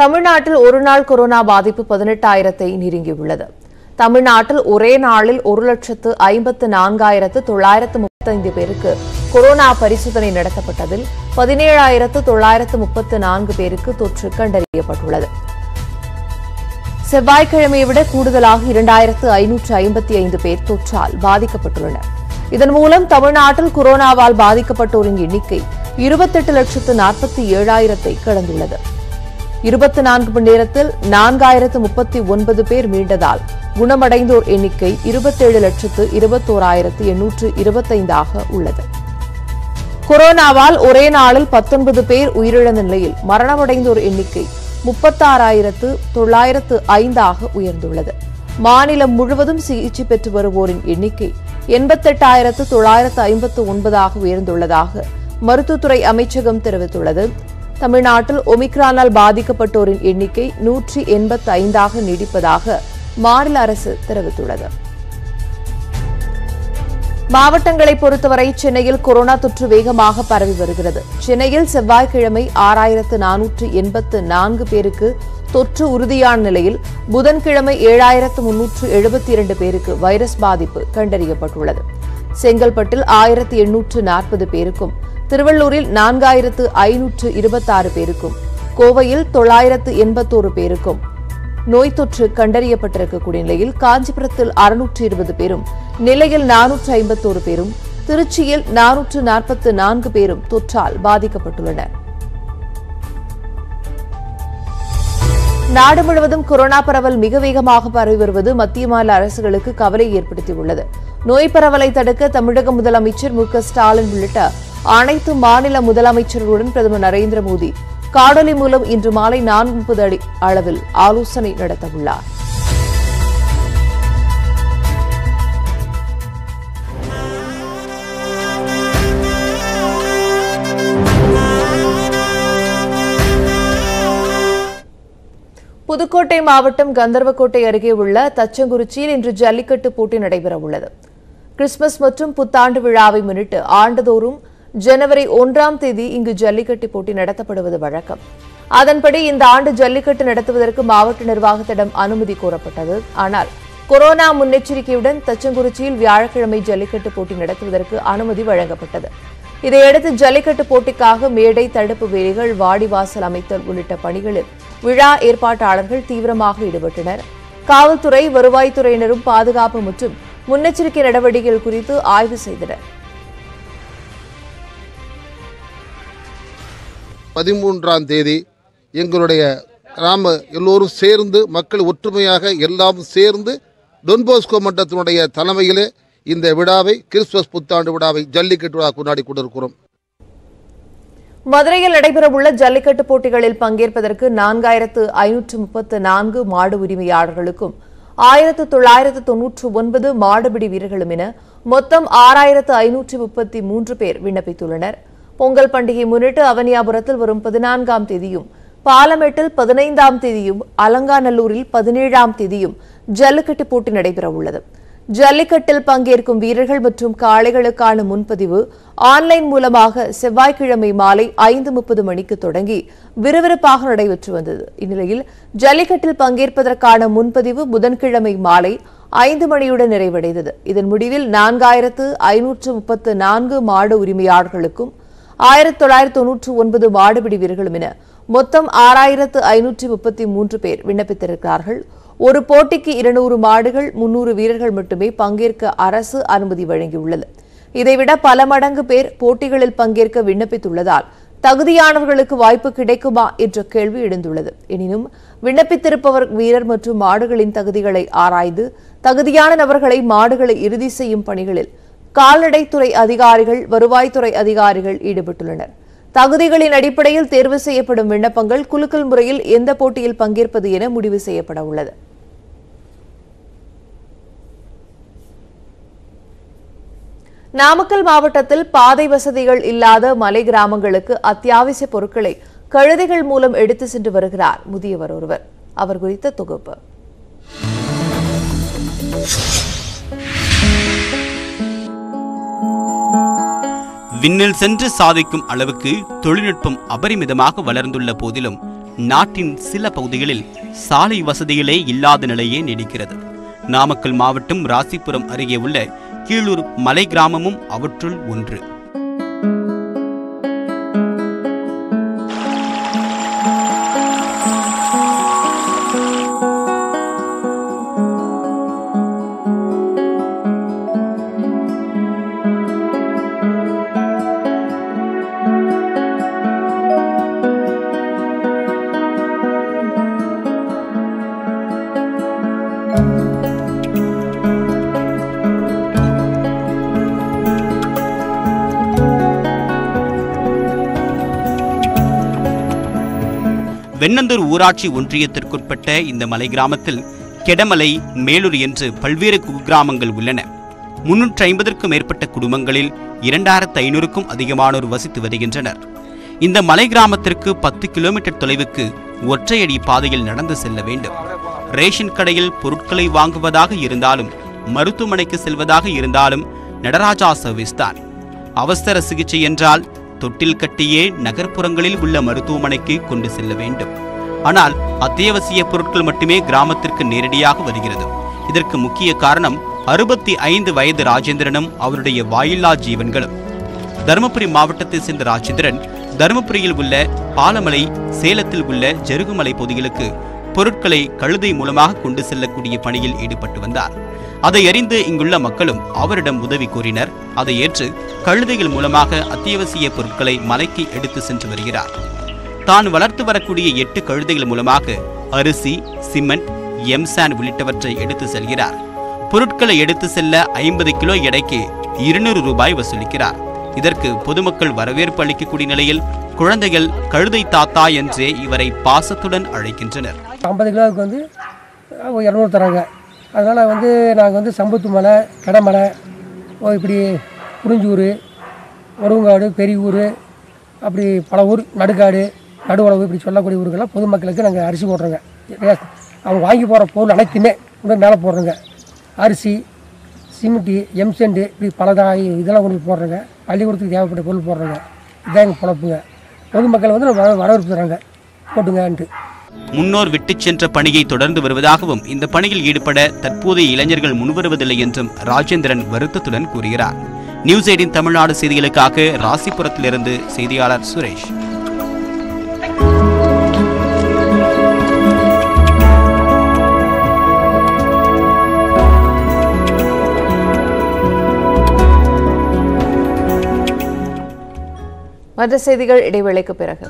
தமிழ்நாட்டில் ஒருநாள் கொரோனா பாதிப்பு பதினெட்டாயிரத்தை நெருங்கியுள்ளது. தமிழ்நாட்டில் ஒரே நாளில் ஒரு லட்சத்து ஐம்பத்து நான்காயிரத்து தொள்ளாயிரத்து முப்பத்தைந்து பேருக்கு கொரோனா பரிசோதனை நடத்தப்பட்டதில் பதினேழாயிரத்து தொள்ளாயிரத்து முப்பத்து நான்கு பேருக்கு தொற்று கண்டறியப்பட்டுள்ளது. செவ்வாய்க்கிழமையை விட கூடுதலாக இரண்டாயிரத்து ஐநூற்று ஐம்பத்தி ஐந்து பேர் தொற்றால் பாதிக்கப்பட்டுள்ளனர். இதன் மூலம் தமிழ்நாட்டில் கொரோனாவால் பாதிக்கப்பட்டோரின் எண்ணிக்கை இருபத்தெட்டு லட்சத்து நாற்பத்தி ஏழாயிரத்தை கடந்துள்ளது. இருபத்தி நான்கு மணி நேரத்தில் நான்காயிரத்து முப்பத்தி ஒன்பது பேர் மீண்டதால் குணமடைந்தோர் எண்ணிக்கை இருபத்தேழு லட்சத்து இருபத்தோராயிரத்து எண்ணூற்று இருபத்தைந்தாக உள்ளது. கொரோனாவால் ஒரே நாளில் பத்தொன்பது பேர் உயிரிழந்த நிலையில் மரணமடைந்தோர் எண்ணிக்கை முப்பத்தாறாயிரத்து தொள்ளாயிரத்து ஐந்தாக உயர்ந்துள்ளது. மாநிலம் முழுவதும் சிகிச்சை பெற்று வருவோரின் எண்ணிக்கை எண்பத்தெட்டாயிரத்து தொள்ளாயிரத்து ஐம்பத்து ஒன்பதாக உயர்ந்துள்ளதாக மருத்துவத்துறை அமைச்சகம் தெரிவித்துள்ளது. தமிழ்நாட்டில் ஒமிக்ரானால் பாதிக்கப்பட்டோரின் எண்ணிக்கை நூற்றி எண்பத்தி ஐந்தாக நீடிப்பதாக மாநில அரசு தெரிவித்துள்ளது. மாவட்டங்களை பொறுத்தவரை சென்னையில் கொரோனா தொற்று வேகமாக பரவி வருகிறது. சென்னையில் செவ்வாய்க்கிழமை ஆறாயிரத்து நானூற்று எண்பத்து நான்கு பேருக்கு தொற்று உறுதியான நிலையில் புதன்கிழமை ஏழாயிரத்து முன்னூற்று எழுபத்தி இரண்டு பேருக்கு வைரஸ் பாதிப்பு கண்டறியப்பட்டுள்ளது. செங்கல்பட்டில் ஆயிரத்து எண்ணூற்று நாற்பது பேருக்கும் திருவள்ளூரில் நான்காயிரத்து ஐநூற்று இருபத்தாறு பேருக்கும் கோவையில் தொள்ளாயிரத்து எண்பத்தோரு பேருக்கும் நோய் தொற்று கண்டறியப்பட்டிருக்கக்கூடிய நிலையில் காஞ்சிபுரத்தில் அறுநூற்று இருபது பேரும் நிலையில் நானூற்று ஐம்பத்தோரு பேரும் திருச்சியில் நானூற்று நாற்பத்து நான்கு பேரும் தொற்றால் பாதிக்கப்பட்டுள்ளனர். நாடு முழுவதும் கொரோனா பரவல் மிக வேகமாக பரவி வருவது மத்திய மாநில அரசுகளுக்கு கவலை ஏற்படுத்தியுள்ளது. நோய் பரவலை தடுக்க தமிழக முதலமைச்சர் மு ஸ்டாலின் உள்ளிட்ட அனைத்து மாநில முதலமைச்சர்களுடன் பிரதமர் நரேந்திர மோடி காணொலி மூலம் இன்று மாலை நான்கு முப்பது அடி அளவில் ஆலோசனை நடத்தவுள்ளார். புதுக்கோட்டை மாவட்டம் கந்தர்வக்கோட்டை அருகே உள்ள தச்சங்குறிச்சியில் இன்று ஜல்லிக்கட்டு போட்டி நடைபெற உள்ளது கிறிஸ்துமஸ் மற்றும் புத்தாண்டு விழாவை முன்னிட்டு ஆண்டுதோறும் ஜனவரி ஒன்றாம் தேதி இங்கு ஜல்லிக்கட்டு போட்டி நடத்தப்படுவது வழக்கம். அதன்படி இந்த ஆண்டு ஜல்லிக்கட்டு நடத்துவதற்கு மாவட்ட நிர்வாகத்திடம் அனுமதி கோரப்பட்டது. ஆனால் கொரோனா முன்னெச்சரிக்கையுடன் தச்சங்குறிச்சியில் வியாழக்கிழமை ஜல்லிக்கட்டு போட்டி நடத்துவதற்கு அனுமதி வழங்கப்பட்டது. இதையடுத்து ஜல்லிக்கட்டு போட்டிக்காக மேடை தடுப்பு வேலிகள் வாடிவாசல் அமைத்தல் உள்ளிட்ட பணிகளில் விழா ஏற்பாட்டாளர்கள் தீவிரமாக ஈடுபட்டனர். காவல்துறை வருவாய்த்துறையினரும் பாதுகாப்பு மற்றும் முன்னெச்சரிக்கை நடவடிக்கைகள் குறித்து ஆய்வு செய்தனர். பதிமூன்றாம் தேதி எங்களுடைய கிராம எல்லோரும் சேர்ந்து மக்கள் ஒற்றுமையாக எல்லாம் சேர்ந்து டொன்போஸ்கோ மன்றத்தினுடைய தலைமையிலே இந்த விழாவை கிறிஸ்துமஸ் புத்தாண்டு விழாவை ஜல்லிக்கட்டு விழா கொண்டாடி கொண்டிருக்கிறோம். மதுரையில் நடைபெறவுள்ள ஜல்லிக்கட்டு போட்டிகளில் பங்கேற்பதற்கு நான்காயிரத்து ஐநூற்று முப்பத்து நான்கு மாடு உரிமையாளர்களுக்கும் ஆயிரத்து தொள்ளாயிரத்து தொன்னூற்று ஒன்பது மாடுபிடி வீரர்களும் என மொத்தம் ஆறாயிரத்து ஐநூற்று முப்பத்தி மூன்று பேர் விண்ணப்பித்துள்ளனர். பொங்கல் பண்டிகை முன்னிட்டு அவனியாபுரத்தில் வரும் பதினான்காம் தேதியும் பாலமேட்டில் பதினைந்தாம் தேதியும் அலங்காநல்லூரில் பதினேழாம் தேதியும் ஜல்லிக்கட்டு போட்டி நடைபெறவுள்ளது. ஜல்லிக்கட்டில் பங்கேற்கும் வீரர்கள் மற்றும் காளைகளுக்கான முன்பதிவு ஆன்லைன் மூலமாக செவ்வாய்க்கிழமை மாலை ஐந்து முப்பது மணிக்கு தொடங்கி விறுவிறுப்பாக நடைபெற்று வந்தது. இந்நிலையில் ஜல்லிக்கட்டில் பங்கேற்பதற்கான முன்பதிவு புதன்கிழமை மாலை ஐந்து மணியுடன் நிறைவடைந்தது. இதன் முடிவில் நான்காயிரத்து ஐநூற்று முப்பத்து நான்கு மாடு உரிமையாளர்களுக்கும் ஆயிரத்தி தொள்ளாயிரத்து தொன்னூற்று ஒன்பது மாடுபிடி வீரர்களும் என மொத்தம் ஆறாயிரத்து ஐநூற்றி முப்பத்தி மூன்று பேர் விண்ணப்பித்திருக்கிறார்கள். ஒரு போட்டிக்கு இருநூறு மாடுகள் முன்னூறு வீரர்கள் மட்டுமே பங்கேற்க அரசு அனுமதி வழங்கியுள்ளது. இதைவிட பல மடங்கு பேர் போட்டிகளில் பங்கேற்க விண்ணப்பித்துள்ளதால் தகுதியானவர்களுக்கு வாய்ப்பு கிடைக்குமா என்ற கேள்வி எழுந்துள்ளது. எனினும் விண்ணப்பித்திருப்பவர் வீரர் மற்றும் மாடுகளின் தகுதிகளை ஆராய்ந்து தகுதியான நபர்களை மாடுகளை இறுதி செய்யும் பணிகளில் கால்நடைத்துறை அதிகாரிகள் வருவாய்த்துறை அதிகாரிகள் ஈடுபட்டுள்ளனர். தகுதிகளின் அடிப்படையில் தேர்வு செய்யப்படும் விண்ணப்பங்கள் குலுக்கல் முறையில் எந்த போட்டியில் பங்கேற்பது என முடிவு செய்யப்பட உள்ளது. நாமக்கல் மாவட்டத்தில் பாதை வசதிகள் இல்லாத மலை கிராமங்களுக்கு அத்தியாவசிய பொருட்களை கழுதைகள் மூலம் எடுத்து சென்று வருகிறார் முதியவர் ஒருவர். அவர் குறித்த தொகுப்பு. விண்ணில் சென்று சாதிக்கும் அளவுக்கு தொழில்நுட்பம் அபரிமிதமாக வளர்ந்துள்ள போதிலும் நாட்டின் சில பகுதிகளில் சாலை வசதிகளே இல்லாத நிலையே நீடிக்கிறது. நாமக்கல் மாவட்டம் ராசிபுரம் அருகே உள்ள கீழூர் மலை கிராமமும் அவற்றுள் ஒன்று. வெண்ணந்தூர் ஊராட்சி ஒன்றியத்திற்குட்பட்ட இந்த மலை கிராமத்தில் கெடமலை மேலூர் என்று பல்வேறு குக்கிராமங்கள் உள்ளன. முன்னூற்றி ஐம்பதற்கும் மேற்பட்ட குடும்பங்களில் இரண்டாயிரத்து ஐநூறுக்கும் அதிகமானோர் வசித்து வருகின்றனர். இந்த மலை கிராமத்திற்கு பத்து கிலோமீட்டர் தொலைவுக்கு ஒற்றையடி பாதையில் நடந்து செல்ல வேண்டும். ரேஷன் கடையில் பொருட்களை வாங்குவதாக இருந்தாலும் மருத்துவமனைக்கு செல்வதாக இருந்தாலும் நடராஜா சர்வீஸ் தான். அவசர சிகிச்சை என்றால் தொட்டில் கட்டியே நகர்ப்புறங்களில் உள்ள மருத்துவமனைக்கு கொண்டு செல்ல வேண்டும். ஆனால் அத்தியாவசிய பொருட்கள் மட்டுமே கிராமத்திற்கு நேரடியாக வருகிறது. இதற்கு முக்கிய காரணம் அறுபத்தி ஐந்து வயது ராஜேந்திரனும் அவருடைய வாயில்லா ஜீவன்களும். தருமபுரி மாவட்டத்தை சேர்ந்த ராஜேந்திரன் தருமபுரியில் உள்ள பாலமலை சேலத்தில் உள்ள ஜருகுமலை பகுதிகளுக்கு பொருட்களை கழுதை மூலமாக கொண்டு செல்லக்கூடிய பணியில் ஈடுபட்டு வந்தார். அதை அறிந்து இங்குள்ள மக்களும் அவரிடம் உதவி கூறினர். அதை ஏற்று கழுதைகள் மூலமாக அத்தியாவசிய பொருட்களை மலைக்கு எடுத்து சென்று வருகிறார். தான் வளர்த்து வரக்கூடிய எட்டு கழுதைகள் மூலமாக அரிசி சிமெண்ட் எம்சான் உள்ளிட்டவற்றை எடுத்து செல்கிறார். பொருட்களை எடுத்து செல்ல ஐம்பது கிலோ எடைக்கு இருநூறு ரூபாய் வசூலிக்கிறார். இதற்கு பொதுமக்கள் வரவேற்பு அளிக்கக்கூடிய நிலையில் குழந்தைகள் கழுதை தாத்தா என்றே இவரை பாசத்துடன் அழைக்கின்றனர். ஐம்பது கிலோவுக்கு வந்து இரநூறு தராங்க. அதனால் வந்து நாங்கள் வந்து சம்பத்து மலை கடமலை ஓ இப்படி குறிஞ்சூர் ஒருவங்காடு பெரியூர் அப்படி பல ஊர் நடுக்காடு நடுவளவு இப்படி சொல்லக்கூடிய ஊருக்கெல்லாம் பொதுமக்களுக்கு நாங்கள் அரிசி போடுறோங்க. அவங்க வாங்கி போகிற பொருள் அனைத்துமே கொண்டு மேலே போடுறோங்க. அரிசி சிமெண்ட்டு எம்செண்டு இப்படி பலதாய் இதெல்லாம் கொண்டு போடுறோங்க. பள்ளிக்கூடத்துக்கு தேவைப்பட்ட பொருள் போடுறோங்க. இதான் எங்கள் பொழப்புங்க. பொதுமக்கள் வந்து வர வரவேற்பு தராங்க. போட்டுங்கன்ட்டு. முன்னோர் விட்டுச் சென்ற பணியை தொடர்ந்து வருவதாகவும் இந்த பணியில் ஈடுபட தற்போதைய இளைஞர்கள் முன்வருவதில்லை என்றும் ராஜேந்திரன் வருத்தத்துடன் கூறுகிறார். நியூஸ் எயிட்டின் தமிழ்நாடு செய்திகளுக்காக ராசிபுரத்திலிருந்து செய்தியாளர் சுரேஷ். மற்ற செய்திகள் இடைவேளைக்கு பிறகு.